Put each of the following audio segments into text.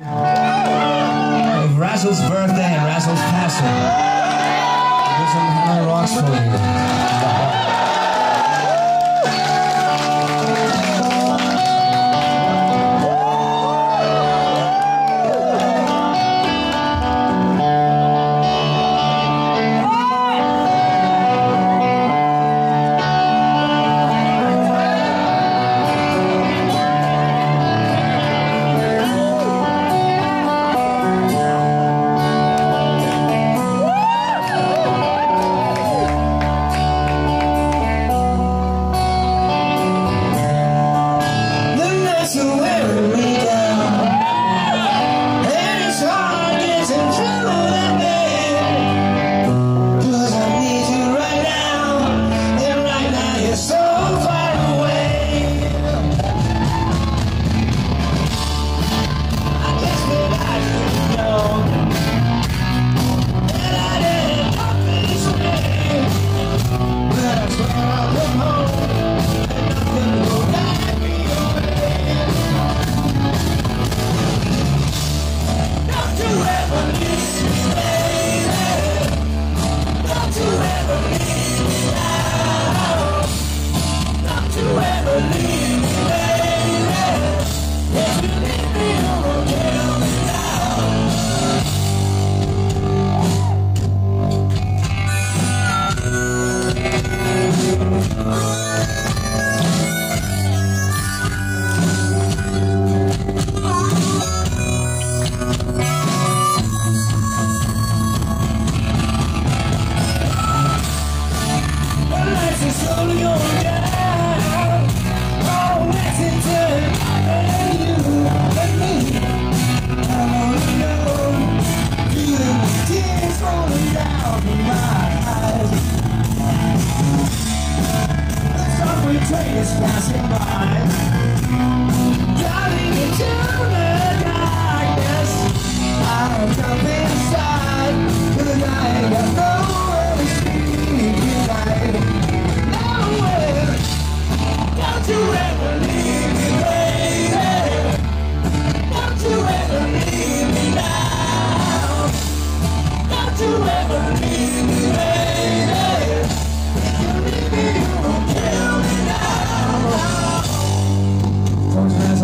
Of Razzle's birthday and Razzle's passing. Give some Hanoi Rocks for you. never knew.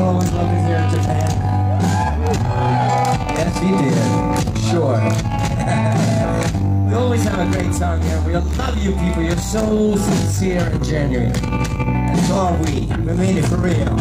always loved it here in Japan? Yes, he did. Sure. we always have a great time here. We love you people. You're so sincere and genuine. And so are we. We mean it for real.